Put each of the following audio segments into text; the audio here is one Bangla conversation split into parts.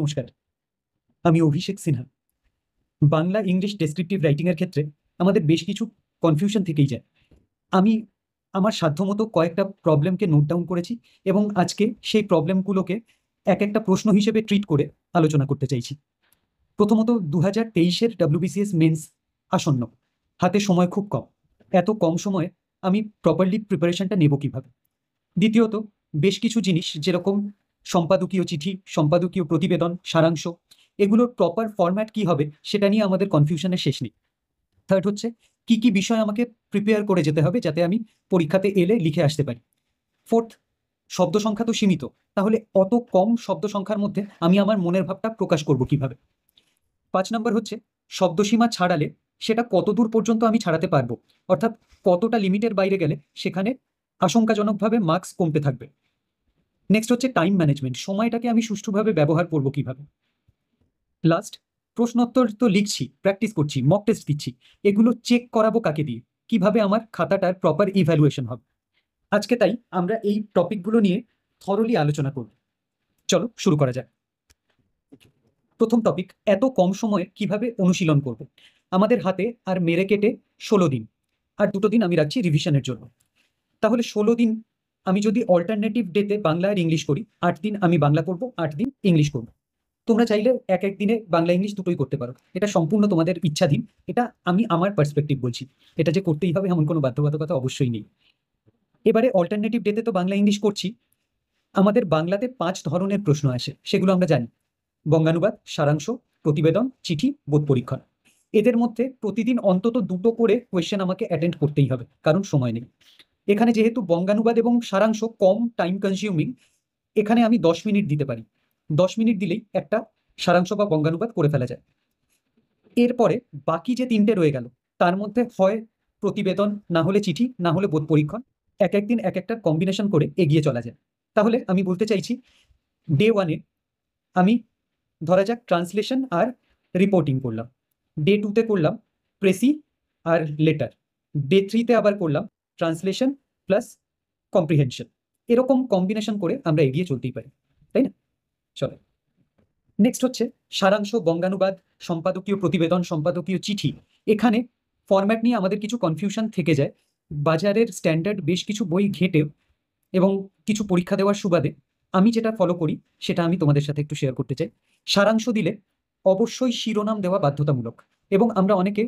নমস্কার। আমি অভিষেক সিনহা। বাংলা ইংলিশ ডেসক্রিপটিভ রাইটিংয়ের ক্ষেত্রে আমাদের বেশ কিছু কনফিউশন থেকেই যায়। আমি আমার সাধ্যমতো কয়েকটা প্রবলেমকে নোট ডাউন করেছি এবং আজকে সেই প্রবলেমগুলোকে এক একটা প্রশ্ন হিসেবে ট্রিট করে আলোচনা করতে চাইছি। প্রথমত দু হাজার তেইশের ডাব্লিউবিসিএস মেন্স আসন্ন। হাতে সময় খুব কম। এত কম সময়ে আমি প্রপারলি প্রিপারেশনটা নেব কীভাবে? দ্বিতীয়ত, বেশ কিছু জিনিস যেরকম সম্পাদকীয় চিঠি, সম্পাদকীয় প্রতিবেদন, সারাংশ, এগুলোর প্রপার ফরম্যাট কি হবে সেটা নিয়ে আমাদের কনফিউশনের শেষ নেই। থার্ড হচ্ছে, কি কি বিষয় আমাকে প্রিপেয়ার করে যেতে হবে যাতে আমি পরীক্ষাতে এলে লিখে আসতে পারি। ফোর্থ শব্দ সংখ্যা তো সীমিত, তাহলে অত কম শব্দ সংখ্যার মধ্যে আমি আমার মনের ভাবটা প্রকাশ করব কীভাবে? পাঁচ নম্বর হচ্ছে শব্দসীমা ছাড়ালে সেটা কতদূর পর্যন্ত আমি ছাড়াতে পারব? অর্থাৎ কতটা লিমিটের বাইরে গেলে সেখানে আশঙ্কাজনকভাবে মার্কস কমতে থাকবে। নেক্সট হচ্ছে টাইম ম্যানেজমেন্ট সময়টাকে আমি সুষ্ঠুভাবে ব্যবহার করব কীভাবে? লাস্ট প্রশ্নোত্তর তো লিখছি প্র্যাকটিস করছি মক টেস্ট দিচ্ছি। এগুলো চেক করাবো কাকে দিয়ে? কীভাবে আমার খাতাটার প্রপার ইভ্যালুয়েশন হবে? আজকে তাই আমরা এই টপিকগুলো নিয়ে থরলি আলোচনা করব। চলো, শুরু করা যাক। প্রথম টপিক এত কম সময়ে কীভাবে অনুশীলন করব? আমাদের হাতে আর মেরে কেটে ষোলো দিন। আর দুটো দিন আমি রাখছি রিভিশনের জন্য। তাহলে ষোলো দিন আমি যদি অল্টারনেটিভ ডেতে বাংলা আর ইংলিশ করি, আট দিন আমি বাংলা করব, আট দিন ইংলিশ করব। তোমরা চাইলে এক এক দিনে বাংলা ইংলিশ দুটোই করতে পারো। এটা সম্পূর্ণ তোমাদের ইচ্ছাধীন এটা আমি আমার পার্সপেক্টিভ বলছি। এটা যে করতেই হবে এমন কোনো বাধ্যবাধকতা অবশ্যই নেই। এবারে অল্টারনেটিভ ডেতে তো বাংলা ইংলিশ করছি। আমাদের বাংলাতে পাঁচ ধরনের প্রশ্ন আসে, সেগুলো আমরা জানি। বঙ্গানুবাদ সারাংশ, প্রতিবেদন, চিঠি, বোধ পরীক্ষণ। এদের মধ্যে প্রতিদিন অন্তত দুটো করে কোয়েশ্চেন আমাকে অ্যাটেন্ড করতেই হবে, কারণ সময় নেই। এখানে যেহেতু বঙ্গানুবাদ এবং সারাংশ কম টাইম কনজিউমিং এখানে আমি দশ মিনিট দিতে পারি। দশ মিনিট দিলেই একটা সারাংশ বা বঙ্গানুবাদ করে ফেলা যায়। এরপরে বাকি যে তিনটে রয়ে গেল, তার মধ্যে হয় প্রতিবেদন, না হলে চিঠি, না হলে বোধ পরীক্ষণ, এক একদিন এক একটা কম্বিনেশন করে এগিয়ে চলা যায়। তাহলে আমি বলতে চাইছি ডে ওয়ানে আমি ধরা যাক ট্রান্সলেশন আর রিপোর্টিং করলাম। ডে টুতে করলাম প্রেসি আর লেটার ডে থ্রিতে আবার করলাম ট্রান্সলেশন প্লাস কম্প্রিহেনশন। এরকম কম্বিনেশন করে আমরা এগিয়ে চলতেই পারি, তাই না? চলো। নেক্সট হচ্ছে সারাংশ বঙ্গানুবাদ সম্পাদকীয় প্রতিবেদন সম্পাদকীয় চিঠি। এখানে ফরম্যাট নিয়ে আমাদের কিছু কনফিউশন থেকে যায়। বাজারের স্ট্যান্ডার্ড বেশ কিছু বই ঘেটে এবং কিছু পরীক্ষা দেওয়ার সুবাদে আমি যেটা ফলো করি, সেটা আমি তোমাদের সাথে একটু শেয়ার করতে চাই। সারাংশ দিলে অবশ্যই শিরোনাম দেওয়া বাধ্যতামূলক এবং আমরা অনেকে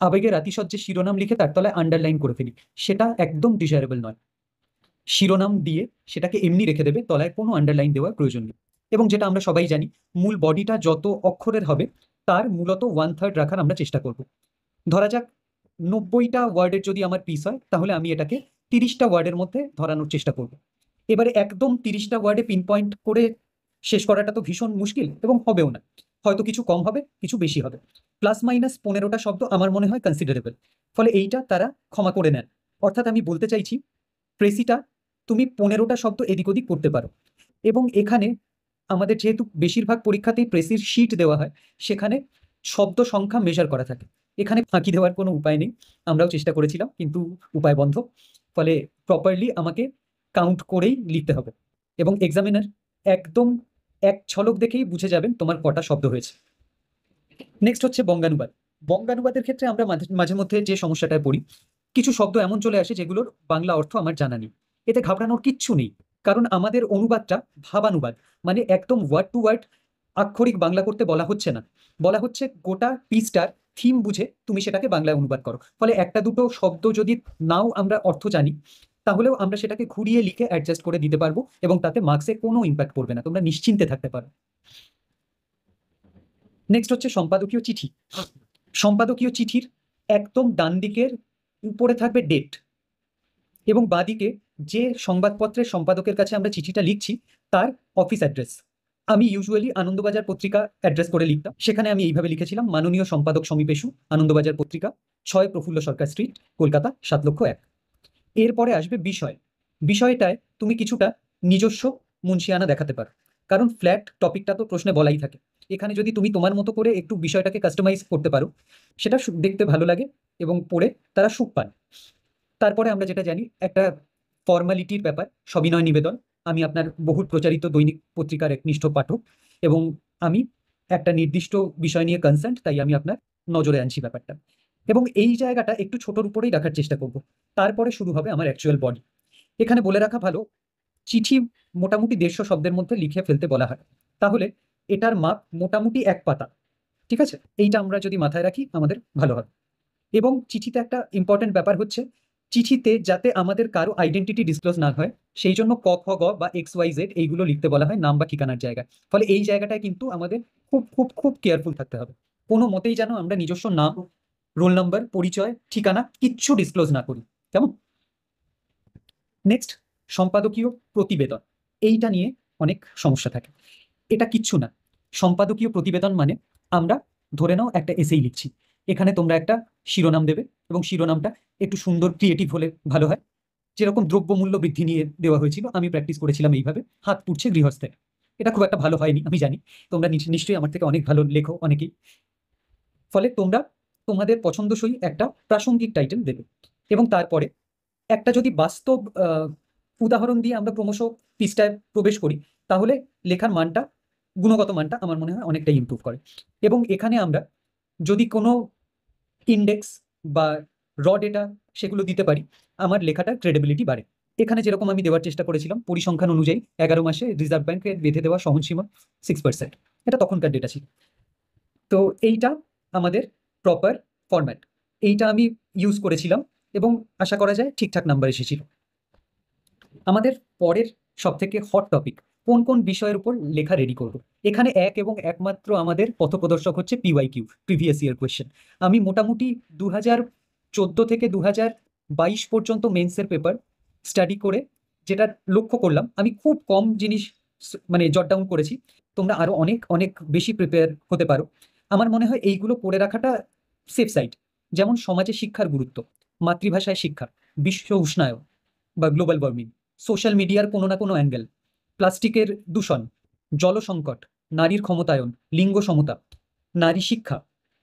আবেগের আতিশয্যে শিরোনাম লিখে তার তলায় আন্ডারলাইন করে ফেলি। সেটা একদম ডিজায়ারেবল নয়। শিরোনাম দিয়ে সেটাকে এমনি রেখে দেবে, তলায় কোনো আন্ডারলাইন দেওয়ার প্রয়োজন নেই। এবং যেটা আমরা সবাই জানি, মূল বডিটা যত অক্ষরের হবে, তার মূলত ওয়ান থার্ড রাখার আমরা চেষ্টা করব। ধরা যাক, নব্বইটা ওয়ার্ডের যদি আমার পিস হয়, তাহলে আমি এটাকে তিরিশটা ওয়ার্ডের মধ্যে ধরানোর চেষ্টা করব। এবারে একদম তিরিশটা ওয়ার্ডে পিন পয়েন্ট করে শেষ করাটা তো ভীষণ মুশকিল এবং হবেও না। হয়তো কিছু কম হবে, কিছু বেশি হবে। প্লাস মাইনাস পনেরোটা শব্দ আমার মনে হয় কনসিডারেবল ফলে এইটা তারা ক্ষমা করে নেন। অর্থাৎ আমি বলতে চাইছি, প্রেসিটা তুমি পনেরোটা শব্দ এদিক ওদিক করতে পারো। এবং এখানে আমাদের যেহেতু বেশিরভাগ পরীক্ষাতেই প্রেসির শিট দেওয়া হয়, সেখানে শব্দ সংখ্যা মেজার করা থাকে। এখানে ফাঁকি দেওয়ার কোনো উপায় নেই। আমরাও চেষ্টা করেছিলাম, কিন্তু উপায় বন্ধ। ফলে প্রপারলি আমাকে কাউন্ট করেই লিখতে হবে। এবং এক্সামিনার একদম এক ছলক দেখেই বুঝে যাবেন তোমার কটা শব্দ হয়েছে। নেক্সট হচ্ছে বঙ্গানুবাদ। বঙ্গানুবাদের ক্ষেত্রে আমরা মাঝে মধ্যে যে সমস্যাটায় পড়ি, কিছু শব্দ এমন চলে আসে যেগুলোর বাংলা অর্থ আমার জানা নেই। এতে ঘাবড়ানোর কিচ্ছু নেই, কারণ আমাদের অনুবাদটা ভাবানুবাদ মানে একদম ওয়ার্ড টু ওয়ার্ড আক্ষরিক বাংলা করতে বলা হচ্ছে না। বলা হচ্ছে গোটা পিসটার থিম বুঝে তুমি সেটাকে বাংলায় অনুবাদ করো। ফলে একটা দুটো শব্দ যদি নাও আমরা অর্থ জানি তাহলেও আমরা সেটাকে ঘুরিয়ে লিখে অ্যাডজাস্ট করে দিতে পারব এবং তাতে মার্কসে কোনো ইম্প্যাক্ট পড়বে না। তোমরা নিশ্চিন্তে থাকতে পারো। নেক্সট হচ্ছে সম্পাদকীয় চিঠি। সম্পাদকীয় চিঠির একদম ডান দিকের উপরে থাকবে ডেট এবং বাদিকে যে সংবাদপত্রের সম্পাদকের কাছে আমরা চিঠিটা লিখছি, তার অফিস অ্যাড্রেস আমি ইউজুয়ালি আনন্দবাজার পত্রিকা অ্যাড্রেস করে লিখতাম। সেখানে আমি এইভাবে লিখেছিলাম, মাননীয় সম্পাদক সমীপেশু আনন্দবাজার পত্রিকা, ছয় প্রফুল্ল সরকার স্ট্রিট কলকাতা, সাত লক্ষ এক। এরপরে আসবে বিষয়। বিষয়টায় তুমি কিছুটা নিজস্ব মুন্সিয়ানা দেখাতে পারো। কারণ ফ্ল্যাট টপিকটা তো প্রশ্নে বলাই থাকে। এখানে যদি তুমি তোমার মতো করে একটু বিষয়টাকে কাস্টমাইজ করতে পারো, সেটা দেখতে ভালো লাগে এবং পড়ে তারা সুখ পান তারপরে আমরা যেটা জানি, একটা ফর্মালিটির ব্যাপার, সবিনয় নিবেদন। আমি আপনার বহুল প্রচারিত দৈনিক পত্রিকার একনিষ্ঠ পাঠক এবং আমি একটা নির্দিষ্ট বিষয় নিয়ে কনসার্ন তাই আমি আপনার নজরে আনছি ব্যাপারটা। এবং এই জায়গাটা একটু ছোটোর উপরেই রাখার চেষ্টা করব। তারপরে শুরু হবে আমার অ্যাকচুয়াল বডি এখানে বলে রাখা ভালো, চিঠি মোটামুটি দেড়শো শব্দের মধ্যে লিখে ফেলতে বলা হয়। তাহলে এটার মাপ মোটামুটি এক পাতা। ঠিক আছে? এইটা আমরা যদি মাথায় রাখি, আমাদের ভালো হবে। এবং চিঠিতে একটা ইম্পর্টেন্ট ব্যাপার হচ্ছে, চিঠিতে যাতে আমাদের কারও আইডেন্টিটি ডিসক্লোজ না হয়, সেই জন্য ক, খ, গ বা এক্স ওয়াই জেড এইগুলো লিখতে বলা হয় নাম বা ঠিকানার জায়গায়। ফলে এই জায়গাটায় কিন্তু আমাদের খুব খুব খুব কেয়ারফুল থাকতে হবে। কোনো মতেই যেন আমরা নিজস্ব নাম রোল নাম্বার, পরিচয়, ঠিকানা কিচ্ছু ডিসক্লোজ না করি। কেমন? নেক্সট সম্পাদকীয় প্রতিবেদন। এইটা নিয়ে অনেক সমস্যা থাকে। এটা কিচ্ছু না। সম্পাদকীয় প্রতিবেদন মানে আমরা ধরে নাও একটা এসেই লিখছি। এখানে তোমরা একটা শিরোনাম দেবে এবং শিরোনামটা একটু সুন্দর ক্রিয়েটিভ হলে ভালো হয়। যেরকম দ্রব্যমূল্য বৃদ্ধি নিয়ে দেওয়া হয়েছিল, আমি প্র্যাকটিস করেছিলাম এইভাবে। হাত পুড়ছে গৃহস্থের এটা খুব একটা ভালো হয়নি, আমি জানি। তোমরা নিশ্চ- নিশ্চয়ই আমার থেকে অনেক ভালো লেখো অনেকেই। ফলে তোমরা তোমাদের পছন্দসই একটা প্রাসঙ্গিক টাইটেল দেবে। এবং তারপরে একটা যদি বাস্তব উদাহরণ দিয়ে আমরা ক্রমশ পৃষ্ঠায় প্রবেশ করি, তাহলে লেখার মানটা, গুণগত মানটা আমার মনে হয় অনেকটাই ইমপ্রুভ করে। এবং এখানে আমরা যদি কোনো ইন্ডেক্স বা র ডেটা সেগুলো দিতে পারি, আমার লেখাটার ক্রেডিবিলিটি বাড়ে। এখানে যেরকম আমি দেওয়ার চেষ্টা করেছিলাম, পরিসংখ্যান অনুযায়ী এগারো মাসে রিজার্ভ ব্যাংকে বেঁধে দেওয়া সহনসীমা সিক্স পার্সেন্ট এটা তখনকার ডেটা ছিল। তো এইটা আমাদের প্রপার ফরম্যাট এইটা আমি ইউজ করেছিলাম এবং আশা করা যায় ঠিকঠাক নাম্বার এসেছিল। আমাদের পরের সব থেকে হট টপিক কোন কোন বিষয়ের উপর লেখা রেডি করব? এখানে এক এবং একমাত্র আমাদের পথপ্রদর্শক হচ্ছে P Y Q previous year question আমি মোটামুটি দু হাজার চোদ্দ থেকে দু হাজার বাইশ পর্যন্ত মেন্সের পেপার স্টাডি করে যেটা লক্ষ্য করলাম, আমি খুব কম জিনিস মানে জট ডাউন করেছি। তোমরা আরও অনেক অনেক বেশি প্রিপেয়ার হতে পারো। আমার মনে হয় এইগুলো পড়ে রাখাটা সেফ সাইড যেমন সমাজে শিক্ষার গুরুত্ব, মাতৃভাষায় শিক্ষা, বিশ্ব উষ্ণায়ন বা গ্লোবাল ওয়ার্মিং সোশ্যাল মিডিয়ার কোনো না কোনো অ্যাঙ্গেল প্লাস্টিকের দূষণ জলসংকট নারীর ক্ষমতায়ন, লিঙ্গ সমতা, নারী শিক্ষা,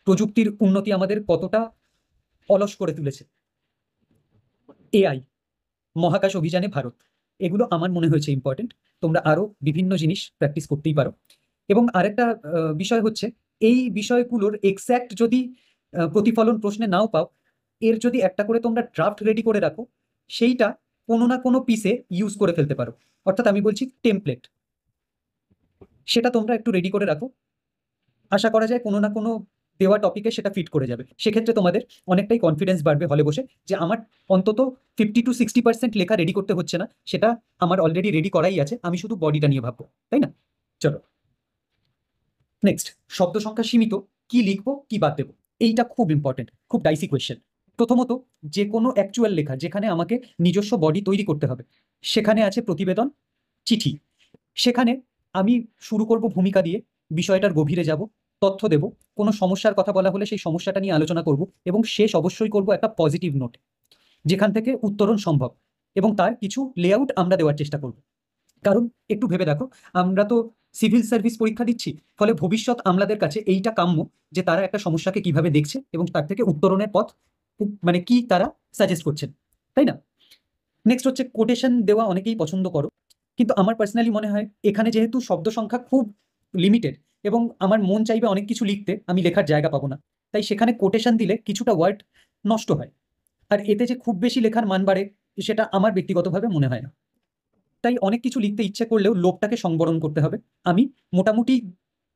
প্রযুক্তির উন্নতি আমাদের কতটা অলস করে তুলেছে। এআই মহাকাশ অভিযানে ভারত, এগুলো আমার মনে হয়েছে ইম্পর্টেন্ট তোমরা আরও বিভিন্ন জিনিস প্র্যাকটিস করতেই পারো। এবং আরেকটা বিষয় হচ্ছে, এই বিষয়গুলোর এক্স্যাক্ট যদি প্রতিফলন প্রশ্নে নাও পাও। এর যদি একটা করে তোমরা ড্রাফট রেডি করে রাখো, সেইটা কোনো না কোনো পিসে ইউজ করে ফেলতে পারো। অর্থাৎ আমি বলছি টেমপ্লেট সেটা তোমরা একটু রেডি করে রাখো। আশা করা যায় কোনো না কোনো দেওয়া টপিকে সেটা ফিট করে যাবে। সেক্ষেত্রে তোমাদের অনেকটাই কনফিডেন্স বাড়বে হলে বসে যে আমার অন্তত ফিফটি টু সিক্সটি পার্সেন্ট লেখা রেডি করতে হচ্ছে না। সেটা আমার অলরেডি রেডি করাই আছে। আমি শুধু বডিটা নিয়ে ভাববো, তাই না? চলো। নেক্সট শব্দ সংখ্যা সীমিত। কি লিখব, কি বাদ দেবো? এইটা খুব ইম্পর্টেন্ট খুব ডাইসি কোয়েশ্চেন প্রথমত যে কোনো অ্যাকচুয়াল লেখা যেখানে আমাকে নিজস্ব বডি তৈরি করতে হবে, সেখানে আছে প্রতিবেদন, চিঠি। সেখানে আমি শুরু করব ভূমিকা দিয়ে, বিষয়টার গভীরে যাব, তথ্য দেব, কোনো সমস্যার কথা বলা হলে সেই সমস্যাটা নিয়ে আলোচনা করব এবং শেষ অবশ্যই করব একটা পজিটিভ নোট যেখান থেকে উত্তরণ সম্ভব এবং তার কিছু লেআউট আমরা দেওয়ার চেষ্টা করব। কারণ একটু ভেবে দেখো, আমরা তো সিভিল সার্ভিস পরীক্ষা দিচ্ছি, ফলে ভবিষ্যৎ আমলাদের কাছে এইটা কাম্য যে তারা একটা সমস্যাকে কীভাবে দেখছে এবং তার থেকে উত্তরণের পথ মানে কি তারা সাজেস্ট করছেন, তাই না? নেক্সট হচ্ছে কোটেশন দেওয়া, অনেকেই পছন্দ করো, কিন্তু আমার পার্সোনালি মনে হয় এখানে যেহেতু শব্দ সংখ্যা খুব লিমিটেড এবং আমার মন চাইবে অনেক কিছু লিখতে, আমি লেখার জায়গা পাবো না। তাই সেখানে কোটেশন দিলে কিছুটা ওয়ার্ড নষ্ট হয়। আর এতে যে খুব বেশি লেখার মান বাড়ে, সেটা আমার ব্যক্তিগতভাবে মনে হয় না। তাই অনেক কিছু লিখতে ইচ্ছে করলেও লোভটাকে সংবরণ করতে হবে। আমি মোটামুটি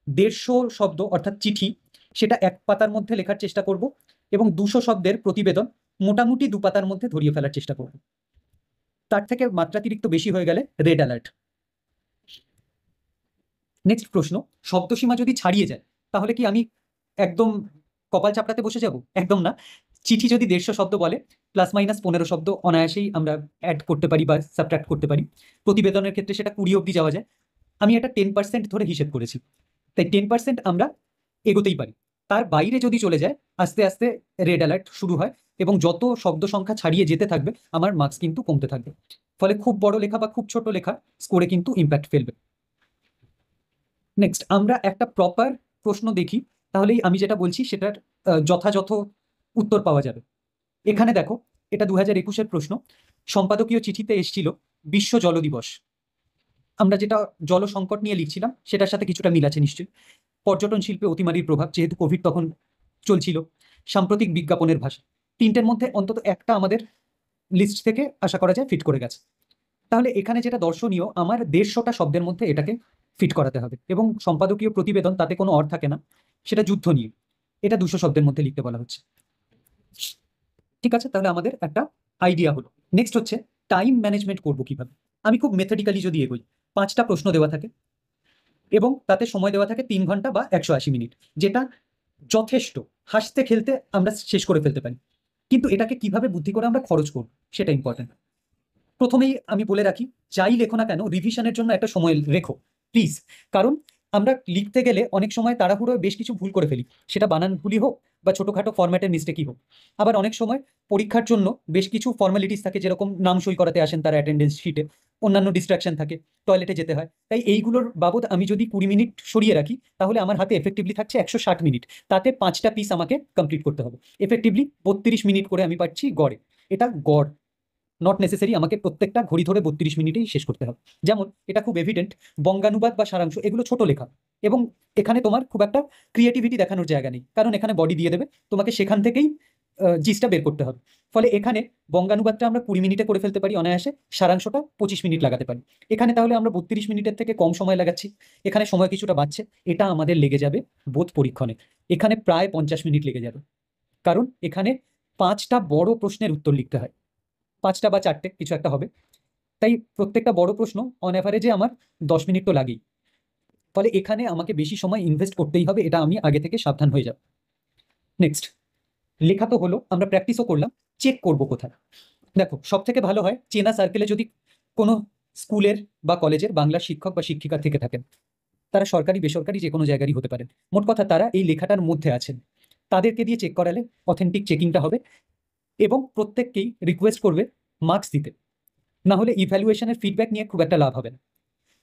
দেড়শো শব্দ অর্থাৎ চিঠি সেটা এক পাতার মধ্যে লেখার চেষ্টা করব এবং দুশো শব্দের প্রতিবেদন মোটামুটি দু পাতার মধ্যে ধরিয়ে ফেলার চেষ্টা করব। তার থেকে মাত্রাতিরিক্ত বেশি হয়ে গেলে রেড অ্যালার্ট। নেক্সট প্রশ্ন, শব্দসীমা যদি ছাড়িয়ে যায়, তাহলে কি আমি একদম কপাল চাপড়াতে বসে যাব? একদম না। চিঠি যদি দেড়শো শব্দ বলে প্লাস মাইনাস পনেরো শব্দ অনায়াসেই আমরা অ্যাড করতে পারি বা সাবট্রাক্ট করতে পারি। প্রতিবেদনের ক্ষেত্রে সেটা কুড়ি অবধি যাওয়া যায়। আমি এটা টেন পার্সেন্ট ধরে হিসেব করেছি। তাই টেন পার্সেন্ট আমরা এগোতেই পারি। তার বাইরে যদি চলে যায়, আস্তে আস্তে রেড অ্যালার্ট শুরু হয় এবং যত শব্দ সংখ্যা ছাড়িয়ে যেতে থাকবে, আমার মার্কস কিন্তু কমতে থাকবে। ফলে খুব বড় লেখা বা খুব ছোট লেখা স্কোরে কিন্তু ইম্প্যাক্ট ফেলবে। নেক্সট আমরা একটা প্রপার প্রশ্ন দেখি। তাহলেই আমি যেটা বলছি, সেটার যথাযথ উত্তর পাওয়া যাবে। এখানে দেখো, এটা দু হাজার একুশের প্রশ্ন। সম্পাদকীয় চিঠিতে এসেছিল, বিশ্ব জল দিবস। আমরা যেটা জল সংকট নিয়ে লিখছিলাম, সেটার সাথে কিছুটা মিল আছে নিশ্চয়ই। পর্যটন শিল্পে অতিমারির প্রভাব, যেহেতু কোভিড তখন চলছিল, সাম্প্রতিক বিজ্ঞাপনের ভাষা তিনটের মধ্যে অন্তত একটা আমাদের লিস্ট থেকে আশা করা যায় ফিট করে গেছে। তাহলে এখানে যেটা দর্শনীয়, আমার দেড়শোটা শব্দের মধ্যে এটাকে ফিট করাতে হবে। এবং সম্পাদকীয় প্রতিবেদন, তাতে কোনো অর্থ থাকে না, সেটা যুদ্ধ নিয়ে। এটা দুশো শব্দের মধ্যে লিখতে বলা হচ্ছে। ঠিক আছে? তাহলে আমাদের একটা আইডিয়া হলো। নেক্সট হচ্ছে টাইম ম্যানেজমেন্ট করব কীভাবে? আমি খুব মেথডিক্যালি যদি এগোই, পাঁচটা প্রশ্ন দেওয়া থাকে এবং তাতে সময় দেওয়া থাকে তিন ঘণ্টা বা একশো আশি মিনিট, যেটা যথেষ্ট। হাসতে খেলতে আমরা শেষ করে ফেলতে পারি। কিন্তু এটাকে কীভাবে বুদ্ধি করে আমরা খরচ করব, সেটা ইম্পর্টেন্ট প্রথমেই আমি বলে রাখি, যাই লেখো না কেন রিভিশনের জন্য একটা সময় রেখো প্লিজ কারণ আমরা লিখতে গেলে অনেক সময় তাড়াহুড়ো বেশ কিছু ভুল করে ফেলি। সেটা বানান ভুলই হোক বা ছোটোখাটো ফর্ম্যাটের মিস্টেকই হোক। আবার অনেক সময় পরীক্ষার জন্য বেশ কিছু ফর্মালিটিস থাকে যেরকম নাম সই করাতে আসেন তার অ্যাটেন্ডেন্স শিটে অন্যান্য ডিস্ট্রাকশন থাকে টয়লেটে যেতে হয়। তাই এইগুলোর বাবদ আমি যদি কুড়ি মিনিট সরিয়ে রাখি, তাহলে আমার হাতে এফেক্টিভলি থাকছে একশো ষাট মিনিট। তাতে পাঁচটা পিস আমাকে কমপ্লিট করতে হবে। এফেক্টিভলি বত্রিশ মিনিট করে আমি পাচ্ছি গড়ে। এটা গড়। নট নেসেসারি আমাকে প্রত্যেকটা ঘড়ি ধরে বত্রিশ মিনিটেই শেষ করতে হবে। যেমন, এটা খুব এভিডেন্ট বঙ্গানুবাদ বা সারাংশ, এগুলো ছোট লেখা। এবং এখানে তোমার খুব একটা ক্রিয়েটিভিটি দেখানোর জায়গা নেই। কারণ এখানে বডি দিয়ে দেবে, তোমাকে সেখান থেকেই জিসটা বের করতে হবে। ফলে এখানে বঙ্গানুবাদটা আমরা কুড়ি মিনিটে করে ফেলতে পারি, অনায়াসে সারাংশটা পঁচিশ মিনিট লাগাতে পারি। এখানে তাহলে আমরা বত্রিশ মিনিটের থেকে কম সময় লাগাচ্ছি। এখানে সময় কিছুটা বাড়ছে। এটা আমাদের লেগে যাবে বোধ পরীক্ষণে। এখানে প্রায় পঞ্চাশ মিনিট লেগে যাবে। কারণ এখানে পাঁচটা বড় প্রশ্নের উত্তর লিখতে হয়। পাঁচটা বা চারটে কিছু একটা হবে। তাই প্রত্যেকটা বড় প্রশ্ন অন অ্যাভারেজে আমার দশ মিনিট তো লাগেই। ফলে এখানে আমাকে বেশি সময় ইনভেস্ট করতেই হবে, এটা আমি আগে থেকে সাবধান হয়ে যাব। নেক্সট লেখা তো হলো, আমরা প্র্যাকটিসও করলাম চেক করব কোথায়? দেখো সব থেকে ভালো হয়, চেনা সার্কেলে যদি কোনো স্কুলের বা কলেজের বাংলার শিক্ষক বা শিক্ষিকা থেকে থাকেন, তারা সরকারি, বেসরকারি যে কোনো জায়গারই হতে পারেন। মোট কথা তারা এই লেখাটার মধ্যে আছেন। তাদেরকে দিয়ে চেক করালে অথেন্টিক চেকিংটা হবে। এবং প্রত্যেককেই রিকোয়েস্ট করবে মার্কস দিতে। না হলে ইভ্যালুয়েশনের ফিডব্যাক নিয়ে খুব একটা লাভ হবে না।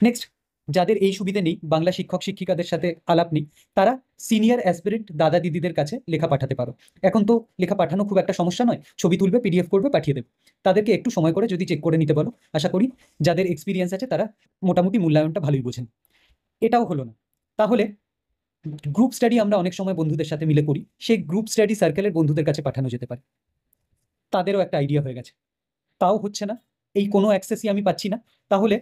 নেক্সট যাদের এই সুবিধে নেই, বাংলা শিক্ষক শিক্ষিকাদের সাথে আলাপ নেই, তারা সিনিয়র অ্যাসপিরেন্ট দাদা দিদিদের কাছে লেখা পাঠাতে পারো। এখন তো লেখা পাঠানো খুব একটা সমস্যা নয়, ছবি তুলবে পিডিএফ করবে, পাঠিয়ে দেবে। তাদেরকে একটু সময় করে যদি চেক করে নিতে পারো, আশা করি যাদের এক্সপিরিয়েন্স আছে তারা মোটামুটি মূল্যায়নটা ভালোই বোঝেন। এটাও হলো না। তাহলে গ্রুপ স্টাডি আমরা অনেক সময় বন্ধুদের সাথে মিলে করি, সেই গ্রুপ স্টাডি সার্কেলের বন্ধুদের কাছে পাঠানো যেতে পারে। তাদেরও একটা আইডিয়া হয়ে গেছে। তাও হচ্ছে না। এই কোনো অ্যাক্সেসই আমি পাচ্ছি না। তাহলে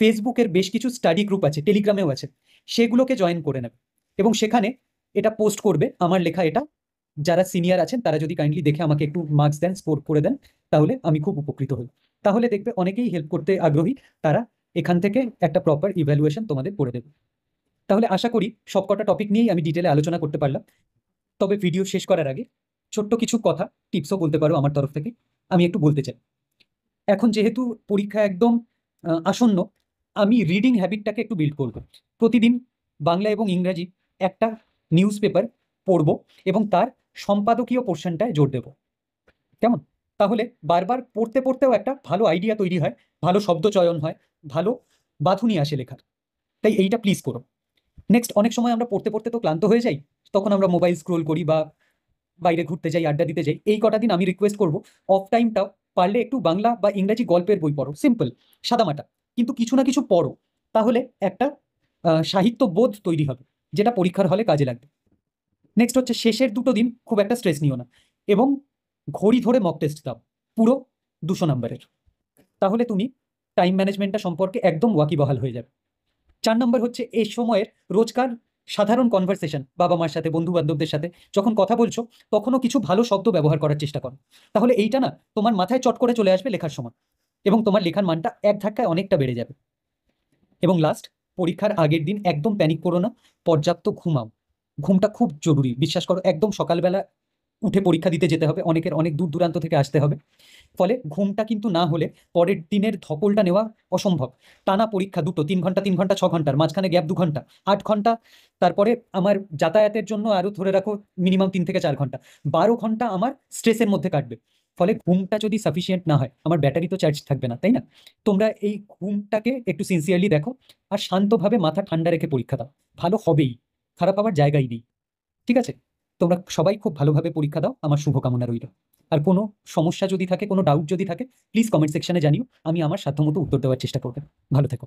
ফেসবুকের বেশ কিছু স্টাডি গ্রুপ আছে টেলিগ্রামেও আছে, সেগুলোকে জয়েন করে নেবে। এবং সেখানে এটা পোস্ট করবে। আমার লেখা এটা। যারা সিনিয়র আছেন, তারা যদি কাইন্ডলি দেখে আমাকে একটু মার্কস দেন স্কোর করে দেন, তাহলে আমি খুব উপকৃত হই। তাহলে দেখবে অনেকেই হেল্প করতে আগ্রহী। তারা এখান থেকে একটা প্রপার ইভ্যালুয়েশন তোমাদের করে দেবে। তাহলে আশা করি সবকটা টপিক নিয়েই আমি ডিটেলে আলোচনা করতে পারলাম। তবে ভিডিও শেষ করার আগে ছোট্ট কিছু কথা টিপসও বলতে পারো আমার তরফ থেকে, আমি একটু বলতে চাই। এখন যেহেতু পরীক্ষা একদম আসন্ন, আমি রিডিং হ্যাবিটটাকে একটু বিল্ড করব। প্রতিদিন বাংলা এবং ইংরাজি একটা নিউজ পেপার পড়ব এবং তার সম্পাদকীয় পোর্শনটায় জোর দেব। কেমন? তাহলে বারবার পড়তে পড়তেও একটা ভালো আইডিয়া তৈরি হয়, ভালো শব্দ চয়ন হয়, ভালো বাঁধুনি আসে লেখার। তাই এইটা প্লিজ করো। নেক্সট অনেক সময় আমরা পড়তে পড়তে তো ক্লান্ত হয়ে যাই, তখন আমরা মোবাইল স্ক্রোল করি বা বাইরে ঘুরতে যাই, আড্ডা দিতে যাই, এই কটা দিন আমি রিকোয়েস্ট করব অফ টাইমটাও পারলে একটু বাংলা বা ইংরাজি গল্পের বই পড়ো সিম্পল সাদামাটা। কিন্তু কিছু না কিছু পড়ো, তাহলে একটা সাহিত্য বোধ তৈরি হবে, যেটা পরীক্ষার হলে কাজে লাগবে। নেক্সট হচ্ছে শেষের দুটো দিন, খুব একটা স্ট্রেস নিও না। এবং ঘড়ি ধরে মক টেস্ট দাও, পুরো দুশো নাম্বারের। তাহলে তুমি টাইম ম্যানেজমেন্টটা সম্পর্কে একদম ওয়াকিবহাল হয়ে যাবে। চার নম্বর হচ্ছে এই সময়ের রোজকার সাধারণ কনভারসেশন বাবা মার সাথে বন্ধু বান্ধবদের সাথে যখন কথা বলছো, তখনও কিছু ভালো শব্দ ব্যবহার করার চেষ্টা করো। তাহলে এইটা না, তোমার মাথায় চট করে চলে আসবে লেখার সময় এবং তোমার লেখার মানটা এক ধাক্কায় অনেকটা বেড়ে যাবে। এবং লাস্ট পরীক্ষার আগের দিন একদম প্যানিক করো না, পর্যাপ্ত ঘুমাও। ঘুমটা খুব জরুরি, বিশ্বাস করো, একদম সকালবেলা উঠে পরীক্ষা দিতে যেতে হবে, অনেকের অনেক দূর দূরান্ত থেকে আসতে হবে। ফলে ঘুমটা কিন্তু না হলে পরের দিনের ধকলটা নেওয়া অসম্ভব। টানা পরীক্ষা দুটো, তিন ঘণ্টা তিন ঘণ্টা, ছ ঘণ্টার, মাঝখানে গ্যাপ দু ঘণ্টা, আট ঘণ্টা, তারপরে আমার যাতায়াতের জন্য আরও ধরে রাখো মিনিমাম তিন থেকে চার ঘণ্টা। বারো ঘণ্টা আমার স্ট্রেসের মধ্যে কাটবে। ফলে ঘুমটা যদি সাফিসিয়েন্ট না হয়, আমার ব্যাটারি তো চার্জ থাকবে না, তাই না? তোমরা এই ঘুমটাকে একটু সিনসিয়ারলি দেখো আর শান্তভাবে মাথা ঠান্ডা রেখে পরীক্ষা দাও। ভালো হবেই, খারাপ হওয়ার জায়গাই নেই। ঠিক আছে? তোমরা সবাই খুব ভালোভাবে পরীক্ষা দাও, আমার শুভকামনা রইল। আর কোনো সমস্যা যদি থাকে, কোনো ডাউট যদি থাকে প্লিজ কমেন্ট সেকশনে জানিও, আমি আমার সাধ্যমতো উত্তর দেওয়ার চেষ্টা করব। ভালো থেকো।